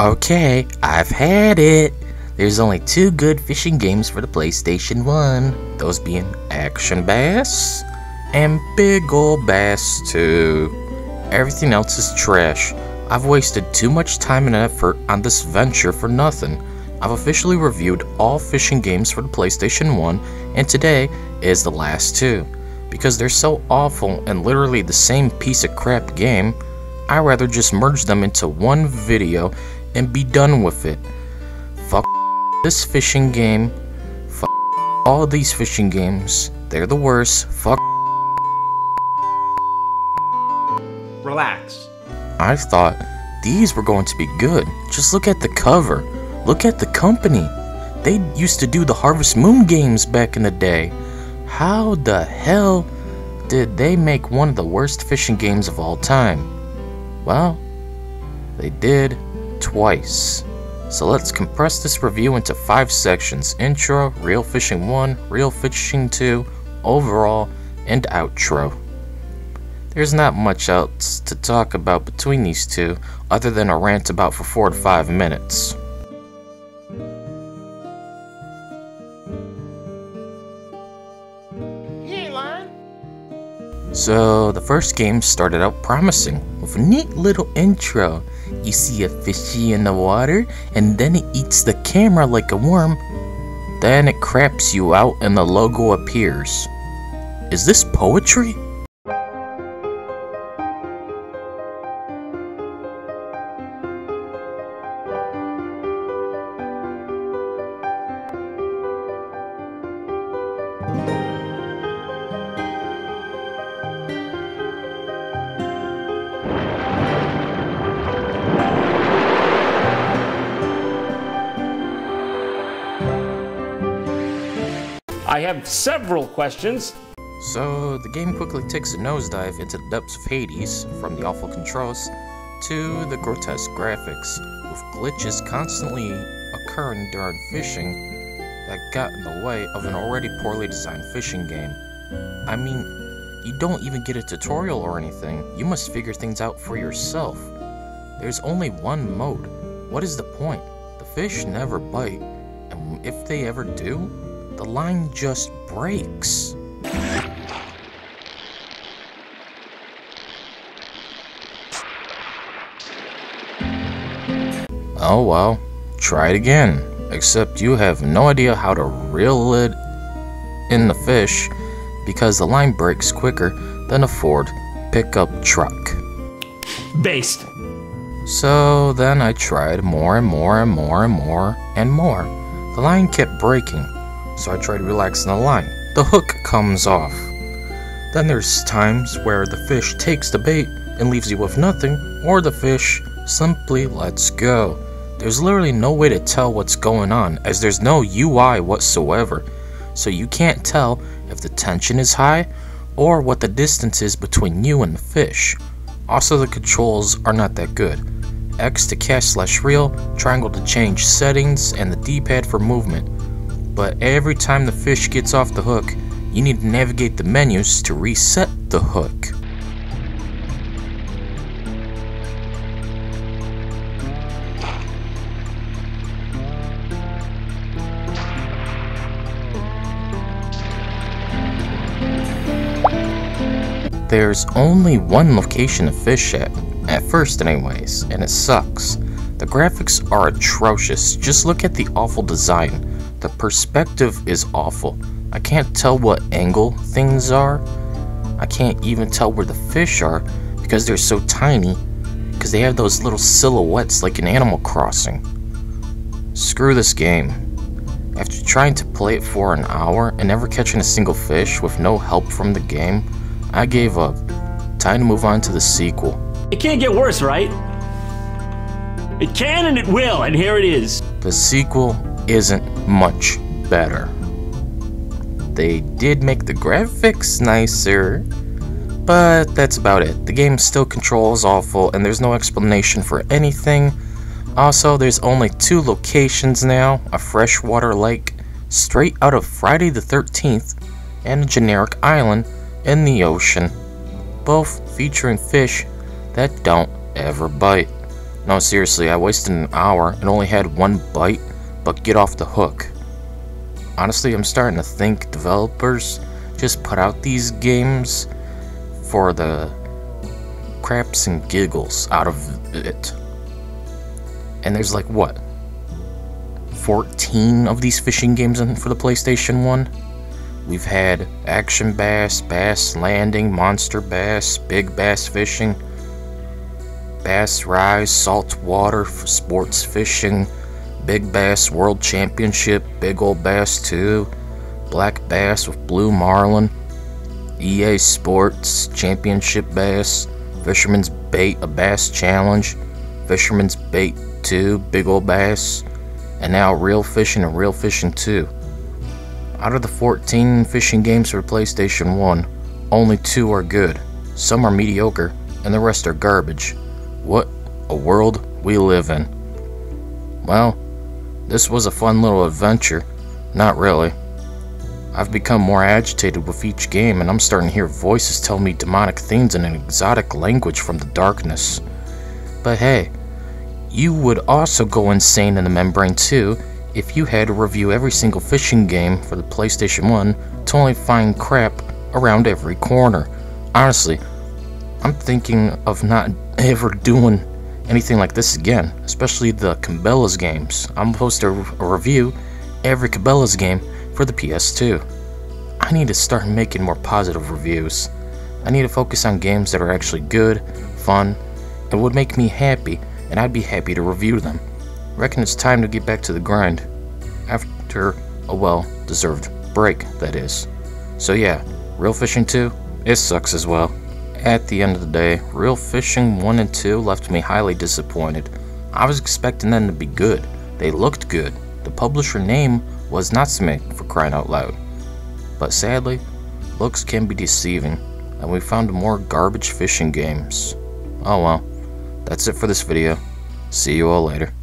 Okay, I've had it. There's only two good fishing games for the PlayStation 1, those being Action Bass and Big Ol' Bass 2. Everything else is trash. I've wasted too much time and effort on this venture for nothing. I've officially reviewed all fishing games for the PlayStation 1, and today is the last two. Because they're so awful and literally the same piece of crap game, I'd rather just merge them into one video and be done with it. Fuck this fishing game. Fuck all these fishing games. They're the worst. Fuck. Relax. I thought these were going to be good. Just look at the cover. Look at the company. They used to do the Harvest Moon games back in the day. How the hell did they make one of the worst fishing games of all time? Well, they did twice. So let's compress this review into five sections intro, Reel Fishing 1, Reel Fishing 2, overall, and outro. There's not much else to talk about between these two other than a rant about for 4 to 5 minutes. So, the first game started out promising with a neat little intro. You see a fishy in the water, and then it eats the camera like a worm. Then it craps you out, and the logo appears. Is this poetry? I have several questions. So, the game quickly takes a nosedive into the depths of Hades, from the awful controls to the grotesque graphics, with glitches constantly occurring during fishing that got in the way of an already poorly designed fishing game. I mean, you don't even get a tutorial or anything, you must figure things out for yourself. There's only one mode. What is the point? The fish never bite, and if they ever do, the line just breaks. Oh well, try it again. Except you have no idea how to reel it in the fish because the line breaks quicker than a Ford pickup truck. Based. So then I tried more and more and more and more and more. The line kept breaking, so I tried relaxing the line. The hook comes off. Then there's times where the fish takes the bait and leaves you with nothing, or the fish simply lets go. There's literally no way to tell what's going on, as there's no UI whatsoever, so you can't tell if the tension is high or what the distance is between you and the fish. Also, the controls are not that good. X to cast slash reel, triangle to change settings, and the D-pad for movement. But every time the fish gets off the hook, you need to navigate the menus to reset the hook. There's only one location to fish at, at first anyways, and it sucks. The graphics are atrocious, just look at the awful design. The perspective is awful. I can't tell what angle things are. I can't even tell where the fish are because they're so tiny. Because they have those little silhouettes like in Animal Crossing. Screw this game. After trying to play it for an hour and never catching a single fish with no help from the game, I gave up. Time to move on to the sequel. It can't get worse, right? It can and it will, and here it is. The sequel isn't much better. They did make the graphics nicer, but that's about it. The game still controls awful, and there's no explanation for anything. Also, there's only two locations now a freshwater lake straight out of Friday the 13th, and a generic island in the ocean, both featuring fish that don't ever bite. No, seriously, I wasted an hour and only had one bite, but get off the hook. Honestly, I'm starting to think developers just put out these games for the craps and giggles out of it. And there's like what? 14 of these fishing games for the PlayStation 1? We've had Action Bass, Bass Landing, Monster Bass, Big Bass Fishing, Bass Rise, Saltwater Sports Fishing, Big Bass World Championship, Big Old Bass 2, Black Bass with Blue Marlin, EA Sports Championship Bass, Fisherman's Bait a Bass Challenge, Fisherman's Bait 2, Big Old Bass, and now Reel Fishing and Reel Fishing 2. Out of the 14 fishing games for PlayStation 1, only two are good. Some are mediocre, and the rest are garbage. What a world we live in. Well, this was a fun little adventure. Not really. I've become more agitated with each game, and I'm starting to hear voices tell me demonic things in an exotic language from the darkness. But hey, you would also go insane in the membrane too if you had to review every single fishing game for the PlayStation 1 to only find crap around every corner. Honestly, I'm thinking of not ever doing anything like this again, especially the Cabela's games. I'm supposed to review every Cabela's game for the PS2. I need to start making more positive reviews. I need to focus on games that are actually good, fun, and would make me happy, and I'd be happy to review them. Reckon it's time to get back to the grind. After a well deserved break, that is. So, yeah, Reel Fishing 2, it sucks as well. At the end of the day, Reel Fishing 1 and 2 left me highly disappointed. I was expecting them to be good. They looked good. The publisher name was Natsume for crying out loud. But sadly, looks can be deceiving, and we found more garbage fishing games. Oh well, that's it for this video. See you all later.